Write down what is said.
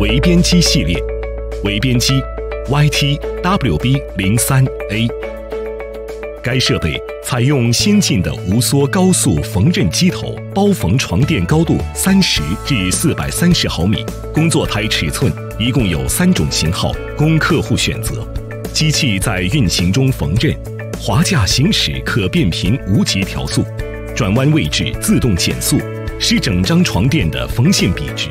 围边机系列围边机 ytwb 零三 a 该设备采用先进的无缩高速缝纫机头包缝床垫高度三十至四百三十毫米工作台尺寸一共有三种型号供客户选择。机器在运行中缝纫滑架行驶可变频无极调速转弯位置自动减速使整张床垫的缝线笔直